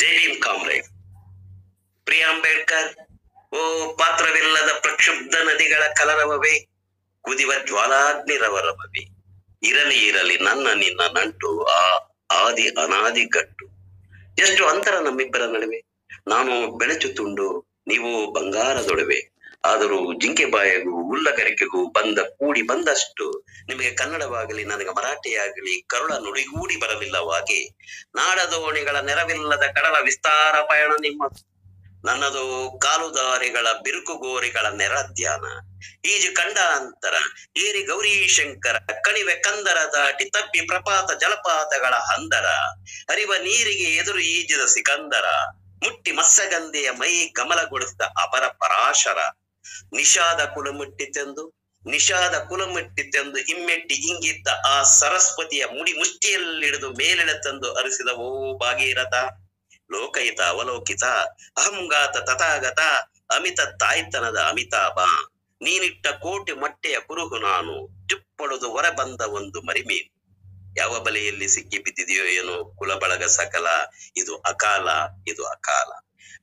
ಜೈ comrade. ಪ್ರಿಯ ಅಂಬೇಡ್ಕರ್, ಓ ಪಾತ್ರವಿಲ್ಲದ ಪ್ರಕ್ಷುಬ್ಧ ನದಿಗಳ ಕಲರವವೇ, ಕುದಿವ ಜ್ವಾಲಾಗ್ನಿರವರವೇ ಇರಲಿ ಇರಲಿ ನನ್ನ ನಿನ್ನ ನಂಟು, ಆ ಆದಿ ಅನಾದಿ ಗಟ್ಟು ಎಷ್ಟು ಅಂತರ ನಮ್ಮಿಬ್ಬರ ನಡುವೆ, ನಾನು ಬೆಳಚು ತುಂಡು, ನೀವು ಬಂಗಾರದೊಡವೆ. ಆದರೂ ಜಿಂಕೆ ಬಾಯಗೂ ಉಲ್ಲಗರಿಕೆಗೂ ಬಂದ ಕೂಡಿ ಬಂದಷ್ಟು ನಿಮಗೆ ಕನ್ನಡವಾಗಲಿ, ನನಗೆ ಮರಾಠಿಯಾಗಲಿ, ಕರುಳ ನುಡಿಗೂಡಿ ಬರಲಿಲ್ಲವಾಗಿ ನಾಡದೋಣಿಗಳ ನೆರವಿಲ್ಲದ ಕಡಲ ವಿಸ್ತಾರ ಪಯಣ ನಿಮ್ಮ ನನ್ನದು ಕಾಲುದಾರಿಗಳ ಬಿರುಕುಗೋರಿಗಳ ನೆರಧ್ಯಾನ ಈಜು ಕಂಡ ಅಂತರ, ಏರಿ ಗೌರಿ ಶಂಕರ, ಕಣಿವೆ ಕಂದರ ದಾಟಿ ತಪ್ಪಿ ಪ್ರಪಾತ ಜಲಪಾತಗಳ ಹಂದರ, ಹರಿವ ನೀರಿಗೆ ಎದುರು ಈಜಿದ ಸಿಕಂದರ, ಮುಟ್ಟಿ ಮತ್ಸಗಂಧೆಯ ಮೈ ಕಮಲಗೊಳಿಸಿದ ಅಪರ ಪರಾಶರ. ನಿಷಾದ ಕುಲಮುಟ್ಟಿತೆಂದು ನಿಷಾದ ಕುಲಮುಟ್ಟಿತೆಂದು ಇಮ್ಮೆಟ್ಟಿ ಇಂಗಿದ್ದ ಆ ಸರಸ್ವತಿಯ ಮುಡಿ ಮುಷ್ಟಿಯಲ್ಲಿಡಿದು ಮೇಲೆಳೆತಂದು ಅರಿಸಿದ ಓ ಭಾಗೀರಥ. ಲೋಕಯಿತ, ಅವಲೋಕಿತ, ಅಹಂಗಾತ, ತಥಾಗತ, ಅಮಿತ ತಾಯ್ತನದ ಅಮಿತಾಭ. ನೀನಿಟ್ಟ ಕೋಟಿ ಮೊಟ್ಟೆಯ ಕುರುಹು ನಾನು ಚುಪ್ಪೊಡೆದು ಹೊರ ಬಂದ ಒಂದು ಮರಿಮೀನು. ಯಾವ ಬಲೆಯಲ್ಲಿ ಸಿಕ್ಕಿ ಬಿದ್ದಿದೆಯೋ ಏನೋ ಕುಲ ಬಳಗ ಸಕಲ, ಇದು ಅಕಾಲ ಇದು ಅಕಾಲ.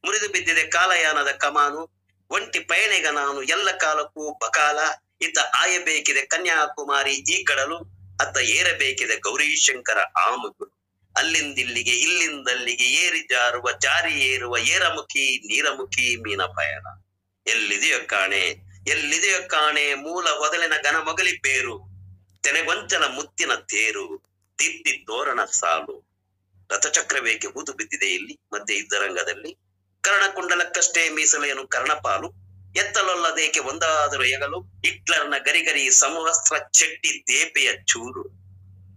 ಮುರಿದು ಬಿದ್ದಿದೆ ಕಾಲಯಾನದ ಕಮಾನು ಒಂಟಿ ಪಯಣಿಗ ನಾನು ಎಲ್ಲ ಕಾಲಕ್ಕೂ ಬಕಾಲ ಇತ್ತ ಆಯಬೇಕಿದೆ ಕನ್ಯಾಕುಮಾರಿ ಈ ಕಡಲು, ಅತ್ತ ಏರಬೇಕಿದೆ ಗೌರೀಶಂಕರ ಆಮುಗಳು ಅಲ್ಲಿಂದಿಲ್ಲಿಗೆ, ಇಲ್ಲಿಂದಲ್ಲಿಗೆ ಏರಿ ಜಾರುವ, ಜಾರಿ ಏರುವ ಏರಮುಖಿ, ನೀರಮುಖಿ ಮೀನ ಪಯಣ. ಎಲ್ಲಿದೆಯೋ ಕಾಣೆ ಎಲ್ಲಿದೆಯೋ ಕಾಣೆ, ಮೂಲ ಹೊದಲಿನ ಘನ ಮೊಗಲಿ ಬೇರು. ತೆನೆಗೊಂಚನ ಮುತ್ತಿನ ತೇರು ದಿಟ್ಟಿ ತೋರಣ ಸಾಲು. ರಥಚಕ್ರವೇಕೆ ಹೂತು ಬಿದ್ದಿದೆ ಇಲ್ಲಿ ಮಧ್ಯೆ ಯುದ್ಧರಂಗದಲ್ಲಿ ಕರ್ಣಕುಂಡಲಕ್ಕಷ್ಟೇ ಮೀಸಲೇನು ಕರ್ಣಪಾಲು. ಎತ್ತಲೊಲ್ಲದೇಕೆ ಒಂದಾದರೂ ಎಗಲು. ಹಿಟ್ಲರ್ನ ಗರಿಗರಿ ಸಮವಸ್ತ್ರ ಚೆಟ್ಟಿ ದೇಪೆಯ ಚೂರು.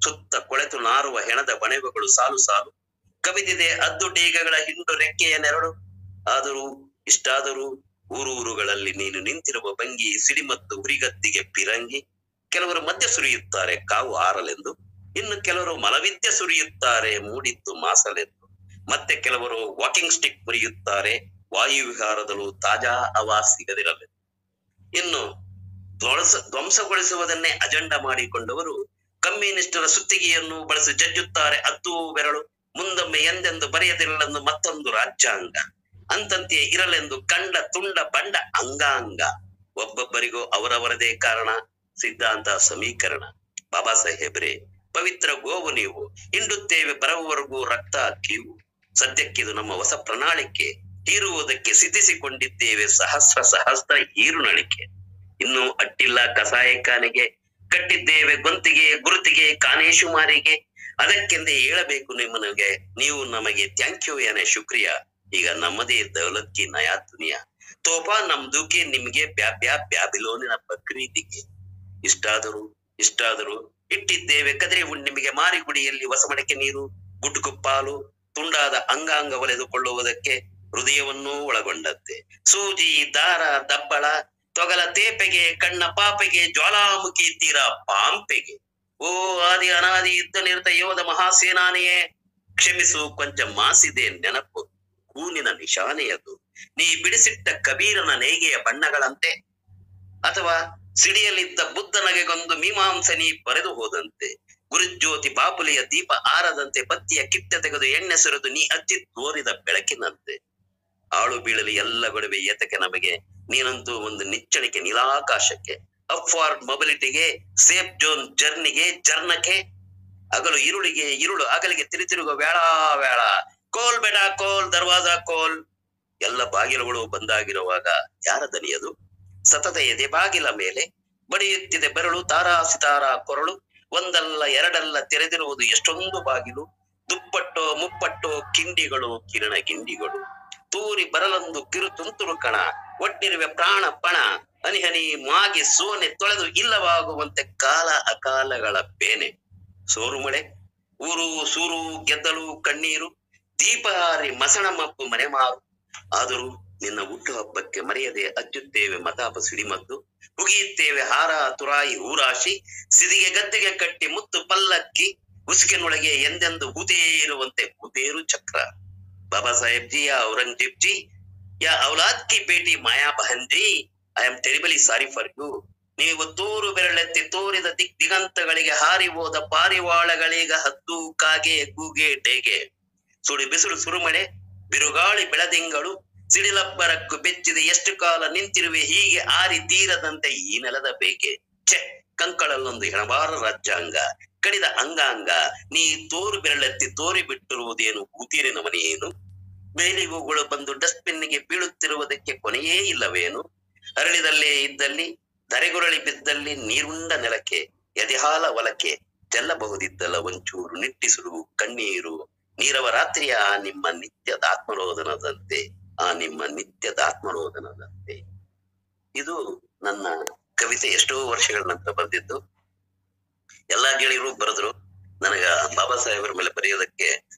ಸುತ್ತ ಕೊಳೆತು ನಾರುವ ಹೆಣದ ಬಣೆಗಳು ಸಾಲು ಸಾಲು. ಕವಿದಿದೆ ಅದ್ದು ಟೀಗಗಳ ಹಿಂಡು ರೆಕ್ಕೆಯ ನೆರಳು. ಆದರೂ, ಇಷ್ಟಾದರೂ ಊರೂರುಗಳಲ್ಲಿ ನೀನು ನಿಂತಿರುವ ಭಂಗಿ ಸಿಡಿ ಮತ್ತು ಹುರಿಗತ್ತಿಗೆ ಪಿರಂಗಿ. ಕೆಲವರು ಮದ್ಯ ಸುರಿಯುತ್ತಾರೆ, ಕಾವು ಆರಲೆಂದು. ಇನ್ನು ಕೆಲವರು ಮಲವಿದ್ಯೆ ಸುರಿಯುತ್ತಾರೆ, ಮೂಡಿದ್ದು ಮಾಸಲೆಂದು. ಮತ್ತೆ ಕೆಲವರು ವಾಕಿಂಗ್ ಸ್ಟಿಕ್ ಮುರಿಯುತ್ತಾರೆ ವಾಯು ವಿಹಾರದಲ್ಲೂ ತಾಜಾ ಹವಾ ಸಿಗದಿರಬೇಕು. ಇನ್ನು ಧ್ವಂಸ ಧ್ವಂಸಗೊಳಿಸುವುದನ್ನೇ ಅಜೆಂಡಾ ಮಾಡಿಕೊಂಡವರು ಕಮ್ಯುನಿಸ್ಟರ ಸುತ್ತಿಗೆಯನ್ನು ಬಳಸಿ ಜಜ್ಜುತ್ತಾರೆ, ಅತ್ತು ಬೆರಳು, ಮುಂದೊಮ್ಮೆ ಎಂದೆಂದು ಬರೆಯದಿರಲೆಂದು ಮತ್ತೊಂದು ರಾಜ್ಯಾಂಗ. ಅಂತಂತೆಯೇ ಇರಲೆಂದು ಕಂಡ ತುಂಡ ಬಂಡ ಅಂಗಾಂಗ. ಒಬ್ಬೊಬ್ಬರಿಗೂ ಅವರವರದೇ ಕಾರಣ, ಸಿದ್ಧಾಂತ ಸಮೀಕರಣ. ಬಾಬಾ ಸಾಹೇಬ್ರೆ, ಪವಿತ್ರ ಗೋವು ನೀವು, ಹಿಂಡುತ್ತೇವೆ ಬರುವವರೆಗೂ ರಕ್ತ ಕೀವು. ಸದ್ಯಕ್ಕಿದು ನಮ್ಮ ಹೊಸ ಪ್ರಣಾಳಿಕೆ ಹೀರುವುದಕ್ಕೆ ಸಿದ್ಧಿಸಿಕೊಂಡಿದ್ದೇವೆ ಸಹಸ್ರ ಸಹಸ್ರ ಹೀರುನಳಿಕೆ ಇನ್ನು ಅಟ್ಟಿಲ್ಲ ಕಸಾಯಖಾನೆಗೆ ಕಟ್ಟಿದ್ದೇವೆ ಗೊಂತಿಗೆ, ಗುರುತಿಗೆ, ಕಾನೇಶುಮಾರಿಗೆ. ಅದಕ್ಕೆಂದೇ ಹೇಳಬೇಕು ನಿಮ್ಮನಿಗೆ, ನೀವು ನಮಗೆ ಥ್ಯಾಂಕ್ ಯು ಏನೇ ಶುಕ್ರಿಯ. ಈಗ ನಮ್ಮದೇ ದೌಲತ್ಕಿ ನಯಾ ದುನಿಯಾ. ತೋಪಾ ನಮ್ದುಕೆ ನಿಮ್ಗೆ ಬ್ಯಾ ಬ್ಯಾ ಬ್ಯಾಬಿಲೋನಿನ ಬಕ್ರೀದಿಗೆ. ಇಷ್ಟಾದರೂ ಇಷ್ಟಾದರೂ ಇಟ್ಟಿದ್ದೇವೆ ಕದರಿ ಹುಣ್ಣಿಮೆಗೆ ಮಾರಿಗುಡಿಯಲ್ಲಿ ಹೊಸಮಡಕೆ ನೀರು ಗುಟುಕು ತುಂಡಾದ ಅಂಗಾಂಗ ಒಲೆದುಕೊಳ್ಳುವುದಕ್ಕೆ ಹೃದಯವನ್ನೂ ಒಳಗೊಂಡಂತೆ. ಸೂಜಿ, ದಾರ, ದಬ್ಬಳ, ತೊಗಲ ತೇಪೆಗೆ, ಕಣ್ಣ ಪಾಪೆಗೆ, ಜ್ವಾಲಾಮುಖಿ ತೀರ ಪಾಂಪೆಗೆ. ಓ ಆದಿ ಅನಾದಿ ಯುದ್ಧ ನಿರತ ಯೋಧ ಮಹಾಸೇನಾನೆಯೇ, ಕ್ಷಮಿಸು ಕೊಂಚ ಮಾಸಿದೆ ನೆನಪು ಕೂನಿನ ನಿಶಾನೆಯದು. ನೀ ಬಿಡಿಸಿಟ್ಟ ಕಬೀರನ ನೇಗೆಯ ಬಣ್ಣಗಳಂತೆ, ಅಥವಾ ಸಿಡಿಯಲ್ಲಿದ್ದ ಬುದ್ಧನಗೆಗೊಂದು ಮೀಮಾಂಸನಿ ಬರೆದು ಹೋದಂತೆ. ಗುರುಜ್ಯೋತಿ ಬಾಪುಲಿಯ ದೀಪ ಆರದಂತೆ ಬತ್ತಿಯ ಕಿಟ್ಟೆ ತೆಗೆದು ಎಣ್ಣೆ ಸುರಿದು ನೀ ಹಚ್ಚಿ ತೋರಿದ ಬೆಳಕಿನಂತೆ. ಆಳು ಬೀಳಲಿ ಎಲ್ಲ ಗೊಡವೆ ಏತಕ್ಕೆ ನಮಗೆ? ನೀನಂತೂ ಒಂದು ನಿಚ್ಚಣಿಕೆ ನೀಲಾಕಾಶಕ್ಕೆ. ಫಾರ್ ಮೊಬಿಲಿಟಿಗೆ, ಸೇಫ್ ಜೋನ್ ಜರ್ನಿಗೆ, ಜರ್ನಕ್ಕೆ, ಹಗಲು ಇರುಳಿಗೆ, ಇರುಳು ಅಗಲಿಗೆ ತಿರುತಿರುಗೋ ವೇಳ ವೇಳ ಕೋಲ್ ಬೇಡ, ಕೋಲ್, ದರ್ವಾಜ ಕೋಲ್. ಎಲ್ಲ ಬಾಗಿಲುಗಳು ಬಂದಾಗಿರುವಾಗ ಯಾರ ದನಿಯದು? ಸತತ ಎದೆ ಬಾಗಿಲ ಮೇಲೆ ಬಡಿಯುತ್ತಿದೆ ಬೆರಳು, ತಾರಾ, ಸಿತಾರಾ, ಕೊರಳು. ಒಂದಲ್ಲ ಎರಡಲ್ಲ ತೆರೆದಿರುವುದು ಎಷ್ಟೊಂದು ಬಾಗಿಲು. ದುಪ್ಪಟ್ಟೋ, ಮುಪ್ಪಟ್ಟೋ ಕಿಂಡಿಗಳು, ಕಿರಣ ಕಿಂಡಿಗಳು ತೂರಿ ಬರಲೊಂದು ಕಿರು ತುಂತುರು ಕಣ. ಒಟ್ಟಿರುವೆ ಪ್ರಾಣ ಪಣ. ಹನಿ ಹನಿ ಮಾಗಿ ಸೋನೆ ತೊಳೆದು ಇಲ್ಲವಾಗುವಂತೆ ಕಾಲ ಅಕಾಲಗಳ ಬೇನೆ ಸೋರು ಮಳೆ, ಊರು ಸೂರು, ಗೆದ್ದಲು, ಕಣ್ಣೀರು, ದೀಪಹಾರಿ ಮಸಣ ಮಪ್ಪು ಮನೆಮಾರು ಆದರೂ ನಿನ್ನ ಹುಟ್ಟು ಹಬ್ಬಕ್ಕೆ ಮರೆಯದೆ ಅಚ್ಚುತ್ತೇವೆ ಮತಾಪ ಸಿಡಿಮದ್ದು ಹುಗಿಯುತ್ತೇವೆ ಹಾರ, ತುರಾಯಿ ಊರಾಶಿ ಸಿದಿಗೆ ಗದ್ದೆಗೆ ಕಟ್ಟಿ ಮುತ್ತು ಪಲ್ಲಕ್ಕಿ, ಉಸುಕಿನೊಳಗೆ ಎಂದೆಂದು ಹುದೇ ಇರುವಂತೆ. ಹುದೇರು ಚಕ್ರ. ಬಾಬಾ ಸಾಹೇಬ್ ಜಿ, ಯಾ ಔರಂಗಜೇಬ್ ಜಿ, ಯಾ ಔಲಾದ್ ಕಿ ಬೇಟಿ Maya ಬಹನ್ I am terribly sorry for you. ನೀವು ತೋರು ಬೆರಳೆತ್ತಿ ತೋರಿದ ದಿಕ್ ದಿಗಂತಗಳಿಗೆ ಹಾರಿ ಹೋದ ಪಾರಿವಾಳಗಳೀಗ ಹದ್ದು ಕಾಗೆ ಗೂಗೆ ಡೇಗೆ ಸುಡಿ ಬಿಸಿಲು ಸುರುಮಳೆ, ಬಿರುಗಾಳಿ ಬೆಳದಿಂಗಳು ಸಿಡಿಲಬ್ಬರಕ್ಕೂ ಬೆಚ್ಚಿದೆ ಎಷ್ಟು ಕಾಲ ನಿಂತಿರುವೆ ಹೀಗೆ ಆರಿ ತೀರದಂತೆ ಈ ನೆಲದ ಬೇಕೆ? ಛೆ, ಕಂಕಳಲ್ಲೊಂದು ಹೆಣಬಾರ ರಾಜ್ಯಾಂಗ. ಕಡಿದ ಅಂಗಾಂಗ, ನೀ ತೋರು ಬೆರಳೆತ್ತಿ ತೋರಿ ಬಿಟ್ಟಿರುವುದೇನು ಕೂತೀರಿನ ಮನೆಯೇನು ಬೇಲಿಗೂಗಳು ಬಂದು ಡಸ್ಟ್ಬಿನ್ಗೆ ಬೀಳುತ್ತಿರುವುದಕ್ಕೆ ಕೊನೆಯೇ ಇಲ್ಲವೇನು? ಅರಳಿದಲ್ಲೇ ಇದ್ದಲ್ಲಿ, ಧರೆಗುರಳಿ ಬಿದ್ದಲ್ಲಿ ನೀರುಂಡ ನೆಲಕ್ಕೆ, ಎದೆಹಾಲ ಒಲಕ್ಕೆ ಚೆಲ್ಲಬಹುದಿದ್ದಲ್ಲ ಒಂಚೂರು ನಿಟ್ಟಿಸುರು, ಕಣ್ಣೀರು ನೀರವ ರಾತ್ರಿಯ ನಿಮ್ಮ ನಿತ್ಯದ ಆತ್ಮರೋದನದಂತೆ ಆ ನಿಮ್ಮ ನಿತ್ಯದ ಆತ್ಮರೋಧನದಂತೆ. ಇದು ನನ್ನ ಕವಿತೆ ಎಷ್ಟೋ ವರ್ಷಗಳ ನಂತರ ಬರೆದಿದ್ದು. ಎಲ್ಲಾ ಗೆಳೆಯರು ಬರೆದ್ರು. ನನಗ ಬಾಬಾ ಸಾಹೇಬರ ಮೇಲೆ ಬರೆಯೋದಕ್ಕೆ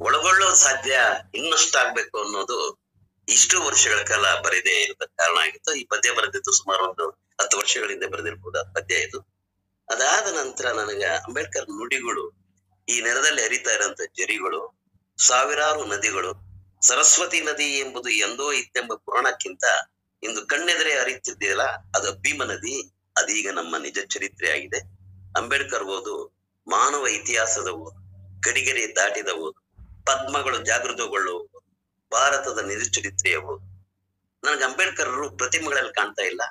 ಒಳಗೊಳ್ಳೋ ಸಾಧ್ಯ ಇನ್ನಷ್ಟು ಆಗ್ಬೇಕು ಅನ್ನೋದು ಇಷ್ಟು ವರ್ಷಗಳ ಕಾಲ ಬರೆದೇ ಇರದ ಕಾರಣ ಆಗಿತ್ತು. ಈ ಪದ್ಯ ಬರೆದಿದ್ದು ಸುಮಾರು ಒಂದು ಹತ್ತು ವರ್ಷಗಳಿಂದ ಬರೆದಿರ್ಬೋದು ಆ ಪದ್ಯ ಇದು. ಅದಾದ ನಂತರ ನನಗ ಅಂಬೇಡ್ಕರ್ ನುಡಿಗಳು ಈ ನೆಲದಲ್ಲಿ ಹರಿತಾ ಇರುವಂತ ಜರಿಗಳು ಸಾವಿರಾರು ನದಿಗಳು ಸರಸ್ವತಿ ನದಿ ಎಂಬುದು ಎಂದೋ ಇತ್ತೆಂಬ ಪುರಾಣಕ್ಕಿಂತ ಇಂದು ಕಣ್ಣೆದರೆ ಹರಿಯುತ್ತಿದೆಯಲ್ಲ ಅದು ಭೀಮ ನದಿ. ಅದೀಗ ನಮ್ಮ ನಿಜ ಚರಿತ್ರೆ ಆಗಿದೆ. ಅಂಬೇಡ್ಕರ್ ಓದು, ಮಾನವ ಇತಿಹಾಸದ ಓದು ಗಡಿಗಡಿ ದಾಟಿದ ಓದು, ಪದ್ಮಗಳು ಜಾಗೃತಗೊಳ್ಳುವ ಭಾರತದ ನಿಜ ಚರಿತ್ರೆಯ ಓದು. ನನಗೆ ಅಂಬೇಡ್ಕರ್ರು ಪ್ರತಿಮೆಗಳಲ್ಲಿ ಕಾಣ್ತಾ ಇಲ್ಲ.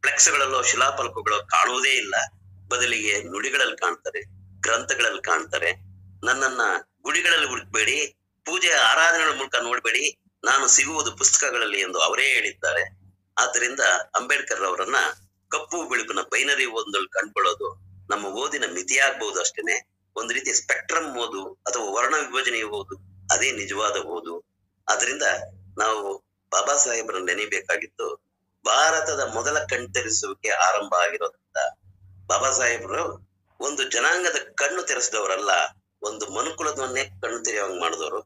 ಫ್ಲೆಕ್ಸ್ಗಳಲ್ಲೋ ಶಿಲಾಫಲಕಗಳು ಕಾಣುವುದೇ ಇಲ್ಲ. ಬದಲಿಗೆ ನುಡಿಗಳಲ್ಲಿ ಕಾಣ್ತಾರೆ, ಗ್ರಂಥಗಳಲ್ಲಿ ಕಾಣ್ತಾರೆ. ನನ್ನನ್ನ ಗುಡಿಗಳಲ್ಲಿ ಹುಡುಕ್ಬೇಡಿ ಪೂಜೆ ಆರಾಧನೆಗಳ ಮೂಲಕ ನೋಡಬೇಡಿ. ನಾನು ಸಿಗುವುದು ಪುಸ್ತಕಗಳಲ್ಲಿ ಎಂದು ಅವರೇ ಹೇಳಿದ್ದಾರೆ. ಆದ್ದರಿಂದ ಅಂಬೇಡ್ಕರ್ ಅವರನ್ನ ಕಪ್ಪು ಬಿಳುಪಿನ ಬೈನರಿ ಓದಿನಲ್ಲಿ ಕಂಡುಕೊಳ್ಳೋದು ನಮ್ಮ ಓದಿನ ಮಿತಿಯಾಗಬಹುದು ಅಷ್ಟೇನೆ. ಒಂದು ರೀತಿಯ ಸ್ಪೆಕ್ಟ್ರಮ್ ಓದು ಅಥವಾ ವರ್ಣ ವಿಭಜನೆ ಓದು, ಅದೇ ನಿಜವಾದ ಓದು. ಆದ್ರಿಂದ ನಾವು ಬಾಬಾ ಸಾಹೇಬ್ರನ್ನ ನೆನೆಯಬೇಕಾಗಿತ್ತು ಭಾರತದ ಮೊದಲ ಕಣ್ತರಿಸುವಿಕೆ ಆರಂಭ ಆಗಿರೋದ್ರಿಂದ ಬಾಬಾ ಸಾಹೇಬರು ಒಂದು ಜನಾಂಗದ ಕಣ್ಣು ತೆರೆಸಿದವರಲ್ಲ, ಒಂದು ಮನುಕುಲದವನ್ನೇ ಕಣ್ಣು ತೆರೆಯುವಂಗ್ ಮಾಡಿದವರು.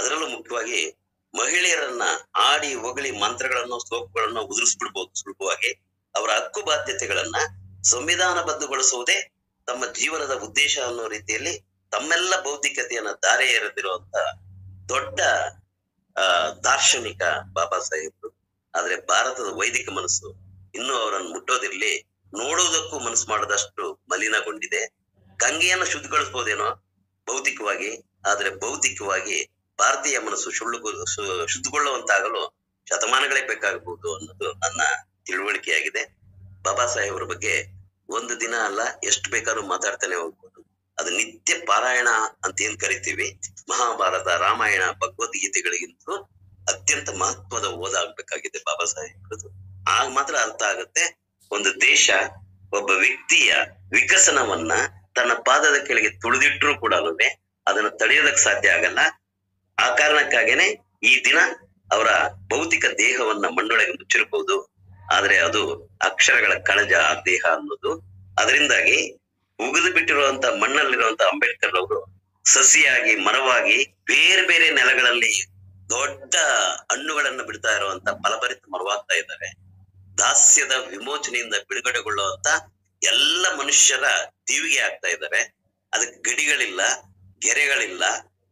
ಅದರಲ್ಲೂ ಮುಖ್ಯವಾಗಿ ಮಹಿಳೆಯರನ್ನ ಆಡಿ ಹೊಗಳಿ ಮಂತ್ರಗಳನ್ನು ಶ್ಲೋಕಗಳನ್ನು ಉದುರಿಸ್ಬಿಡ್ಬೋದು. ಸುಲಭವಾಗಿ ಅವರ ಹಕ್ಕು ಬಾಧ್ಯತೆಗಳನ್ನ ಸಂವಿಧಾನಬದ್ಧಗೊಳಿಸುವುದೇ ತಮ್ಮ ಜೀವನದ ಉದ್ದೇಶ ಅನ್ನೋ ರೀತಿಯಲ್ಲಿ ತಮ್ಮೆಲ್ಲ ಬೌದ್ಧಿಕತೆಯನ್ನ ದಾರೆ ಎರೆದಿರುವಂತ ದೊಡ್ಡ, ಆ, ದಾರ್ಶನಿಕ ಬಾಬಾ ಸಾಹೇಬ್ರು. ಆದ್ರೆ ಭಾರತದ ವೈದಿಕ ಮನಸ್ಸು ಇನ್ನೂ ಅವರನ್ನು ಮುಟ್ಟೋದಿರ್ಲಿ. ನೋಡುವುದಕ್ಕೂ ಮನಸ್ಸು ಮಾಡದಷ್ಟು ಮಲಿನಗೊಂಡಿದೆ. ಗಂಗೆಯನ್ನು ಶುದ್ಧಗೊಳಿಸ್ಬೋದೇನೋ ಭೌತಿಕವಾಗಿ ಆದ್ರೆ ಭೌತಿಕವಾಗಿ ಭಾರತೀಯ ಮನಸ್ಸು ಸುಳ್ಳು ಶುದ್ಧಗೊಳ್ಳುವಂತಾಗಲು ಶತಮಾನಗಳೇ ಬೇಕಾಗಬಹುದು ಅನ್ನೋದು ನನ್ನ ತಿಳುವಳಿಕೆಯಾಗಿದೆ. ಬಾಬಾ ಸಾಹೇಬರ ಬಗ್ಗೆ ಒಂದು ದಿನ ಅಲ್ಲ, ಎಷ್ಟು ಬೇಕಾದ್ರೂ ಮಾತಾಡ್ತಾನೆ ಹೋಗ್ಬೋದು. ಅದು ನಿತ್ಯ ಪಾರಾಯಣ ಅಂತ ಏನ್ ಕರಿತೀವಿ? ಮಹಾಭಾರತ, ರಾಮಾಯಣ, ಭಗವದ್ಗೀತೆಗಳಿಗಿಂತಲೂ ಅತ್ಯಂತ ಮಹತ್ವದ ಓದಾಗ್ಬೇಕಾಗಿದೆ ಬಾಬಾ ಸಾಹೇಬರದು ಆಗ ಮಾತ್ರ ಅರ್ಥ ಆಗುತ್ತೆ, ಒಂದು ದೇಶ ಒಬ್ಬ ವ್ಯಕ್ತಿಯ ವಿಕಸನವನ್ನ ತನ್ನ ಪಾದದ ಕೆಳಗೆ ತುಳಿದಿಟ್ರು ಕೂಡ ಅದನ್ನ ತಡೆಯೋದಕ್ ಸಾಧ್ಯ ಆಗಲ್ಲ. ಆ ಕಾರಣಕ್ಕಾಗೇನೆ ಈ ದಿನ ಅವರ ಭೌತಿಕ ದೇಹವನ್ನ ಮಣ್ಣೊಳಗೆ ಮುಚ್ಚಿರಬಹುದು ಆದ್ರೆ ಅದು ಅಕ್ಷರಗಳ ಕಣಜ ಆ ದೇಹ ಅನ್ನೋದು. ಅದರಿಂದಾಗಿ ಉಗಿದು ಬಿಟ್ಟಿರುವಂತ ಮಣ್ಣಲ್ಲಿರುವಂತ ಅಂಬೇಡ್ಕರ್ ಅವರು ಸಸಿಯಾಗಿ, ಮರವಾಗಿ ಬೇರೆ ಬೇರೆ ನೆಲಗಳಲ್ಲಿ ದೊಡ್ಡ ಹಣ್ಣುಗಳನ್ನ ಬಿಡ್ತಾ ಇರುವಂತ ಫಲಭರಿತ ಮರವಾಗ್ತಾ ಇದ್ದಾರೆ. ದಾಸ್ಯದ ವಿಮೋಚನೆಯಿಂದ ಬಿಡುಗಡೆಗೊಳ್ಳುವಂತ ಎಲ್ಲ ಮನುಷ್ಯರ ದೀವಿಗೆ ಆಗ್ತಾ ಇದ್ದಾರೆ. ಅದಕ್ಕೆ ಗಡಿಗಳಿಲ್ಲ, ಗೆರೆಗಳಿಲ್ಲ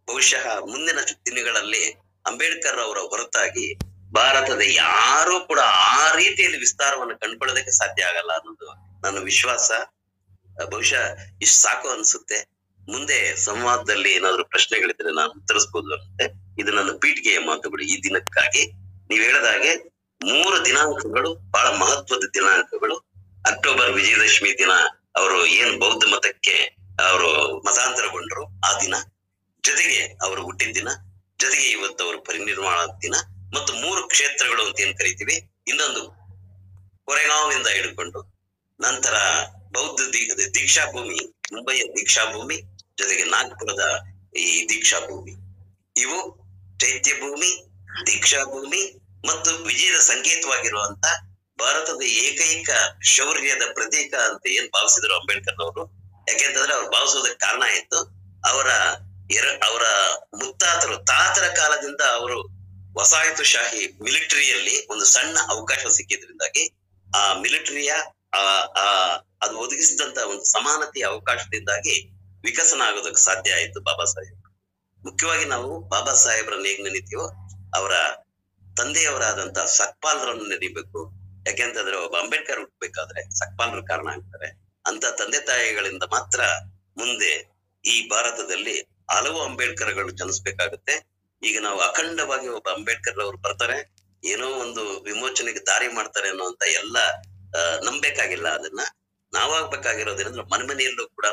ಬಹುಶಃ ಮುಂದಿನ ದಿನಗಳಲ್ಲಿ ಅಂಬೇಡ್ಕರ್ ಅವರ ಹೊರತಾಗಿ ಭಾರತದ ಯಾರೂ ಕೂಡ ಆ ರೀತಿಯಲ್ಲಿ ವಿಸ್ತಾರವನ್ನು ಕಂಡುಕೊಳ್ಳೋದಕ್ಕೆ ಸಾಧ್ಯ ಆಗಲ್ಲ ಅನ್ನೋದು ನನ್ನ ವಿಶ್ವಾಸ. ಬಹುಶಃ ಇಷ್ಟು ಸಾಕು ಅನ್ಸುತ್ತೆ. ಮುಂದೆ ಸಂವಾದದಲ್ಲಿ ಏನಾದ್ರು ಪ್ರಶ್ನೆಗಳಿದ್ರೆ ನಾನು ಉತ್ತರಿಸಬಹುದು ಅನ್ನತ್ತೆ. ಇದು ನನ್ನ ಪೀಠಿಗೆಯ ಮಾತುಗಳು ಈ ದಿನಕ್ಕಾಗಿ. ನೀವ್ ಹಾಗೆ ಮೂರು ದಿನಾಂಕಗಳು ಬಹಳ ಮಹತ್ವದ ದಿನಾಂಕಗಳು. ಅಕ್ಟೋಬರ್ ವಿಜಯದಶಮಿ ದಿನ ಅವರು ಏನ್ ಬೌದ್ಧ ಮತಕ್ಕೆ ಅವರು ಮತಾಂತರಗೊಂಡ್ರು ಆ ದಿನ. ಜೊತೆಗೆ ಅವರು ಹುಟ್ಟಿದ ದಿನ, ಜೊತೆಗೆ ಇವತ್ತು ಅವರು ಪರಿನಿರ್ಮಾಣ ದಿನ ಮತ್ತು ಮೂರು ಕ್ಷೇತ್ರಗಳು ಅಂತ ಏನ್ ಕರಿತೀವಿ? ಇನ್ನೊಂದು ಕೊರೆಗಾಂವಿಂದ ಹಿಡ್ಕೊಂಡು ನಂತರ ಬೌದ್ಧ ದೀಕ್ಷಾ ಭೂಮಿ, ಮುಂಬೈಯ ದೀಕ್ಷಾ ಭೂಮಿ, ಜೊತೆಗೆ ನಾಗ್ಪುರದ ಈ ದೀಕ್ಷಾ ಭೂಮಿ. ಇವು ಚೈತ್ಯ ಭೂಮಿ, ದೀಕ್ಷಾ ಭೂಮಿ ಮತ್ತು ವಿಜಯದ ಸಂಕೇತವಾಗಿರುವಂತ ಭಾರತದ ಏಕೈಕ ಶೌರ್ಯದ ಪ್ರತೀಕ ಅಂತ ಏನ್ ಭಾವಿಸಿದ್ರು ಅಂಬೇಡ್ಕರ್ ಅವರು ಯಾಕೆಂತಂದ್ರೆ ಅವ್ರು ಭಾವಿಸೋದಕ್ಕೆ ಕಾರಣ ಆಯ್ತು. ಅವರ ಎರ ಅವರ ಮುತ್ತಾತರು, ತಾತರ ಕಾಲದಿಂದ ಅವರು ವಸಾಹತುಶಾಹಿ ಮಿಲಿಟರಿಯಲ್ಲಿ ಒಂದು ಸಣ್ಣ ಅವಕಾಶ ಸಿಕ್ಕಿದ್ರಿಂದಾಗಿ ಆ ಮಿಲಿಟರಿಯ, ಆ ಅದು ಒದಗಿಸಿದಂತ ಒಂದು ಸಮಾನತೆಯ ಅವಕಾಶದಿಂದಾಗಿ ವಿಕಸನ ಆಗೋದಕ್ಕೆ ಸಾಧ್ಯ ಆಯ್ತು ಬಾಬಾ ಸಾಹೇಬ್. ಮುಖ್ಯವಾಗಿ ನಾವು ಬಾಬಾ ಸಾಹೇಬ್ರನ್ನ ಹೇಗ್ ನೆನಿತೀವೋ ಅವರ ತಂದೆಯವರಾದಂತ ಸಕ್ಪಾಲ್ರನ್ನು ನೆನಿಬೇಕು ಯಾಕೆಂತಂದ್ರೆ ಒಬ್ಬ ಅಂಬೇಡ್ಕರ್ ಹುಟ್ಟಬೇಕಾದ್ರೆ ಸಕ್ಪಾಲ್ರು ಕಾರಣ ಆಗ್ತಾರೆ. ಅಂತ ತಂದೆ ತಾಯಿಗಳಿಂದ ಮಾತ್ರ ಮುಂದೆ ಈ ಭಾರತದಲ್ಲಿ ಹಲವು ಅಂಬೇಡ್ಕರ್ಗಳು ಜನಿಸ್ಬೇಕಾಗುತ್ತೆ ಈಗ ನಾವು ಅಖಂಡವಾಗಿ ಒಬ್ಬ ಅಂಬೇಡ್ಕರ್ ಅವರು ಬರ್ತಾರೆ. ಏನೋ ಒಂದು ವಿಮೋಚನೆಗೆ ದಾರಿ ಮಾಡ್ತಾರೆ ಅನ್ನುವಂತ ಎಲ್ಲ ನಂಬೇಕಾಗಿಲ್ಲ ಅದನ್ನ. ನಾವಾಗ್ಬೇಕಾಗಿರೋದೇನಂದ್ರೆ ಮನೆ ಮನೆಯಲ್ಲೂ ಕೂಡ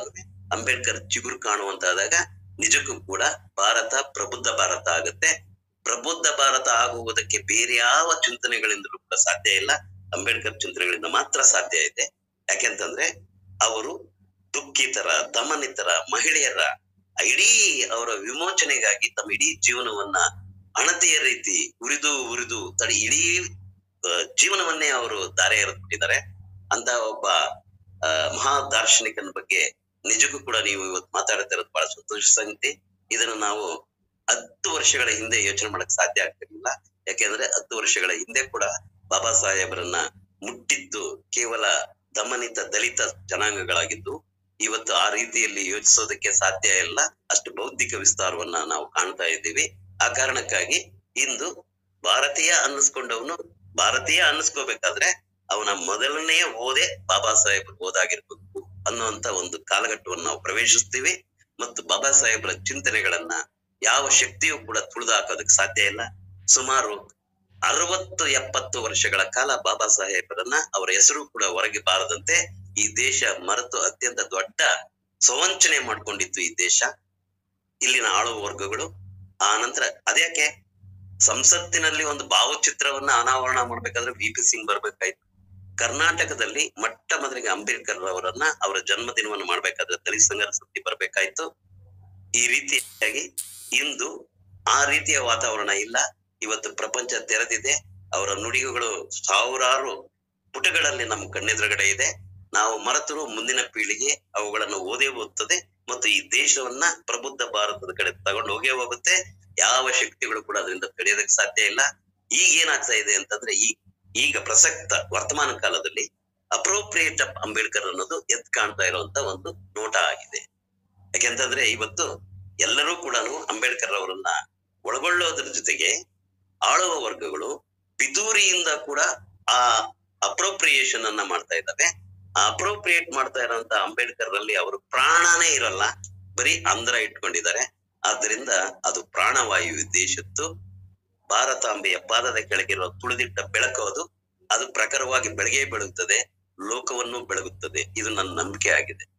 ಅಂಬೇಡ್ಕರ್ ಚಿಗುರು ಕಾಣುವಂತಾದಾಗ ನಿಜಕ್ಕೂ ಕೂಡ ಭಾರತ ಪ್ರಬುದ್ಧ ಭಾರತ ಆಗುತ್ತೆ. ಪ್ರಬುದ್ಧ ಭಾರತ ಆಗುವುದಕ್ಕೆ ಬೇರೆ ಯಾವ ಚಿಂತನೆಗಳಿಂದಲೂ ಕೂಡ ಸಾಧ್ಯ ಇಲ್ಲ. ಅಂಬೇಡ್ಕರ್ ಚಿಂತನೆಗಳಿಂದ ಮಾತ್ರ ಸಾಧ್ಯ ಇದೆ. ಯಾಕೆಂತಂದ್ರೆ ಅವರು ದುಃಖಿತರ, ದಮನಿತರ, ಮಹಿಳೆಯರ ಇಡೀ ಅವರ ವಿಮೋಚನೆಗಾಗಿ ತಮ್ಮ ಇಡೀ ಜೀವನವನ್ನ ಅಣತಿಯ ರೀತಿ ಉರಿದು ಉರಿದು ತಡಿ ಇಡೀ ಜೀವನವನ್ನೇ ಅವರು ದಾರೆ ಎರೆದ್ಬಿಟ್ಟಿದ್ದಾರೆ ಅಂತ ಒಬ್ಬ ಮಹಾ ದಾರ್ಶನಿಕನ ಬಗ್ಗೆ ನಿಜಕ್ಕೂ ಕೂಡ ನೀವು ಇವತ್ತು ಮಾತಾಡ್ತಾ ಇರೋದು ಬಹಳ ಸಂತೋಷ ಸಂಗತಿ. ಇದನ್ನ ನಾವು ಹತ್ತು ವರ್ಷಗಳ ಹಿಂದೆ ಯೋಚನೆ ಮಾಡಕ್ ಸಾಧ್ಯ ಆಗ್ತಿರ್ಲಿಲ್ಲ. ಯಾಕೆಂದ್ರೆ ಹತ್ತು ವರ್ಷಗಳ ಹಿಂದೆ ಕೂಡ ಬಾಬಾ ಸಾಹೇಬರನ್ನ ಮುಟ್ಟಿದ್ದು ಕೇವಲ ದಮನಿತ ದಲಿತ ಜನಾಂಗಗಳಾಗಿದ್ದು ಇವತ್ತು ಆ ರೀತಿಯಲ್ಲಿ ಯೋಚಿಸೋದಕ್ಕೆ ಸಾಧ್ಯ ಇಲ್ಲ. ಅಷ್ಟು ಬೌದ್ಧಿಕ ವಿಸ್ತಾರವನ್ನ ನಾವು ಕಾಣ್ತಾ ಇದ್ದೀವಿ. ಆ ಕಾರಣಕ್ಕಾಗಿ ಇಂದು ಭಾರತೀಯ ಅನ್ನಿಸ್ಕೊಂಡವನು ಭಾರತೀಯ ಅನ್ನಿಸ್ಕೋಬೇಕಾದ್ರೆ ಅವನ ಮೊದಲನೆಯ ಓದೆ ಬಾಬಾ ಸಾಹೇಬ್ ಓದಾಗಿರ್ಬೇಕು ಅನ್ನುವಂತ ಒಂದು ಕಾಲಘಟ್ಟವನ್ನು ನಾವು ಪ್ರವೇಶಿಸ್ತೀವಿ. ಮತ್ತು ಬಾಬಾ ಸಾಹೇಬ್ರ ಚಿಂತನೆಗಳನ್ನ ಯಾವ ಶಕ್ತಿಯೂ ಕೂಡ ತುಳಿದು ಹಾಕೋದಕ್ಕೆ ಸಾಧ್ಯ ಇಲ್ಲ. ಸುಮಾರು ಅರವತ್ತು ಎಪ್ಪತ್ತು ವರ್ಷಗಳ ಕಾಲ ಬಾಬಾ ಸಾಹೇಬರನ್ನ ಅವರ ಹೆಸರು ಕೂಡ ಹೊರಗೆ ಬಾರದಂತೆ ಈ ದೇಶ ಮರೆತು ಅತ್ಯಂತ ದೊಡ್ಡ ಸಂವಂಚನೆ ಮಾಡ್ಕೊಂಡಿತ್ತು ಈ ದೇಶ. ಇಲ್ಲಿನ ಆಳುವ ವರ್ಗಗಳು. ಆ ನಂತರ ಅದ್ಯಾಕೆ? ಸಂಸತ್ತಿನಲ್ಲಿ ಒಂದು ಭಾವಚಿತ್ರವನ್ನ ಅನಾವರಣ ಮಾಡ್ಬೇಕಾದ್ರೆ ವಿ ಪಿ ಸಿಂಗ್ ಬರ್ಬೇಕಾಯ್ತು. ಕರ್ನಾಟಕದಲ್ಲಿ ಮೊಟ್ಟ ಮೊದಲಿಗೆ ಅಂಬೇಡ್ಕರ್ ಅವರನ್ನ ಅವರ ಜನ್ಮದಿನವನ್ನು ಮಾಡ್ಬೇಕಾದ್ರೆ ದಲಿತ ಸಂಘರ ಸುದ್ದಿ ಬರ್ಬೇಕಾಯ್ತು. ಈ ರೀತಿಯಾಗಿ ಇಂದು ಆ ರೀತಿಯ ವಾತಾವರಣ ಇಲ್ಲ. ಇವತ್ತು ಪ್ರಪಂಚ ತೆರೆದಿದೆ. ಅವರ ನುಡಿಗಳು ಸಾವಿರಾರು ಪುಟಗಳಲ್ಲಿ ನಮ್ಮ ಕಣ್ಣೆದುರುಗಡೆ ಇದೆ. ನಾವು ಮರೆತರು ಮುಂದಿನ ಪೀಳಿಗೆ ಅವುಗಳನ್ನು ಓದೇ ಹೋಗುತ್ತದೆ ಮತ್ತು ಈ ದೇಶವನ್ನ ಪ್ರಬುದ್ಧ ಭಾರತದ ಕಡೆ ತಗೊಂಡು ಹೋಗೇ ಹೋಗುತ್ತೆ. ಯಾವ ಶಕ್ತಿಗಳು ಕೂಡ ಅದರಿಂದ ತಡೆಯೋದಕ್ಕೆ ಸಾಧ್ಯ ಇಲ್ಲ. ಈಗ ಏನಾಗ್ತಾ ಇದೆ ಅಂತಂದ್ರೆ ಈ, ಈಗ ಪ್ರಸಕ್ತ ವರ್ತಮಾನ ಕಾಲದಲ್ಲಿ ಅಪ್ರೋಪ್ರಿಯೇಟ್ ಆಫ್ ಅಂಬೇಡ್ಕರ್ ಅನ್ನೋದು ಎದ್ ಕಾಣ್ತಾ ಇರುವಂತ ಒಂದು ನೋಟ ಆಗಿದೆ. ಯಾಕೆಂತಂದ್ರೆ ಇವತ್ತು ಎಲ್ಲರೂ ಕೂಡ ಅಂಬೇಡ್ಕರ್ ಅವರನ್ನ ಒಳಗೊಳ್ಳೋದ್ರ ಜೊತೆಗೆ ಆಳುವ ವರ್ಗಗಳು ಪಿತೂರಿಯಿಂದ ಕೂಡ ಆ ಅಪ್ರೋಪ್ರಿಯೇಷನ್ ಅನ್ನ ಮಾಡ್ತಾ ಇದ್ದಾವೆ. ಅಪ್ರೋಪ್ರಿಯೇಟ್ ಮಾಡ್ತಾ ಇರೋಂತ ಅಂಬೇಡ್ಕರ್ನಲ್ಲಿ ಅವರು ಪ್ರಾಣನೇ ಇರಲ್ಲ. ಬರೀ ಅಂದ್ರ ಇಟ್ಕೊಂಡಿದ್ದಾರೆ. ಆದ್ರಿಂದ ಅದು ಪ್ರಾಣವಾಯು ದೇಶತ್ತು ದೇಶದ್ದು. ಭಾರತಾಂಬೆಯ ಪಾದದ ಕೆಳಗಿರುವ ತುಳಿದಿಟ್ಟ ಬೆಳಕು ಅದು. ಅದು ಪ್ರಖರವಾಗಿ ಬೆಳಗ್ಗೆ ಬೆಳಗುತ್ತದೆ. ಲೋಕವನ್ನು ಬೆಳಗುತ್ತದೆ. ಇದು ನನ್ನ ನಂಬಿಕೆ ಆಗಿದೆ.